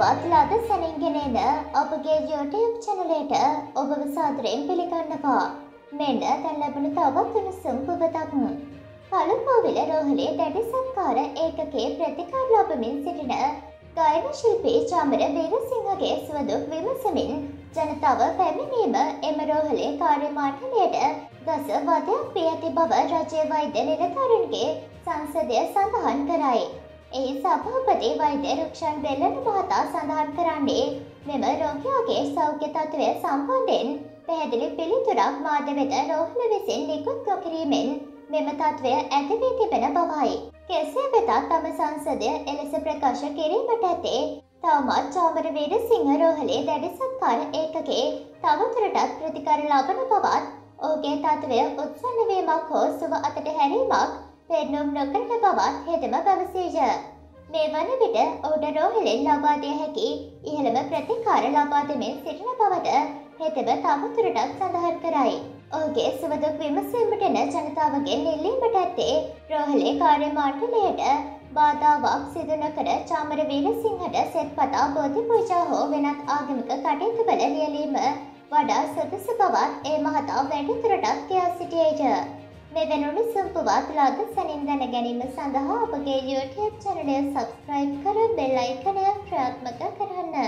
පුවත් ලද සැනින්ගෙනන අපගේ YouTube චැනලයට ඔබව සාදරයෙන් පිළිගන්නවා. මෙන්න දැන් ලැබුණු තවත් උණුසුම් පුවතක්. පළුපෝවිල රෝහලේ දැඩි සත්කාර ඒකකේ ප්‍රතිකාර ලබමින් සිටින ගායන ශිල්පී චාමර වීරසිංහගේ සුවදුක් විමසමින් ජනතාව පැමිණීම එම රෝහලේ කාර්යමාටලයට දස වදයක් පී ඇති බව රජය වෛද්‍ය නිලධාරන්ගේ සංසදය සඳහන් කරයි. එහි සභාපති වෛද්‍ය රුක්ෂන් බෙල්ලන මහතා සඳහන් කරන්නේ මෙම රෝගයාගේ සෞඛ්‍ය තත්ත්වය සම්බන්ධයෙන් පැහැදිලි පිළිතුරක් මාධ්‍ය වෙත රෝහල විසින් නිකුත් නොකිරීමෙන් මෙම තත්ත්වය ඇතිවී තිබෙන බවයි. කෙසේ වෙතත් තම සංසදය එලෙස ප්‍රකාශ කිරීමට ඇතේ තවමත් චාමරවීර සිංහ රෝහලේ දැඩි සත්කාර ඒකගේ තවතුරටත් ප්‍රතිකර ලබන බවත් ඕගේ තත්ත්වය උත්සන්නවීමක් හෝ සුව අතට හැරීමක් පෙන්නුම් නොකරන බවත් හෙතම පැවසේය. මේ වන විට ඔවුට රෝහලෙන් ලබාදිය හැකි ඉහළම ප්‍රතිකාර ලබා දෙමින් සිටින බවද හෙතම තවතුරටත් සඳහන් කරයි. ඔහුගේ සුවදුක් විමසීමට එන ජනතාවගෙන් ඉල්ලීමට ඇත්තේ රෝහලේ කාර්ය මණ්ඩලයට බාධාවක් සිදු නොකර චාමර වීරසිංහට සෙත් පතා බෝධි පූජා හෝ වෙනත් ආගමික කටයුතු වල ලියලීම වඩා සුදුසු බවත් ඒ මහතා වැඩිදුරටත් කියා සිටියේය. මෙවැනුනි සුම්පුවත් ලාද සැනින් දැන ගැනීම සඳහා අපගේ YouTube චැනලය සබස්ක්‍රයිබ් කර බෙල් අයිකනය ක්‍රියාත්මක කරන්න.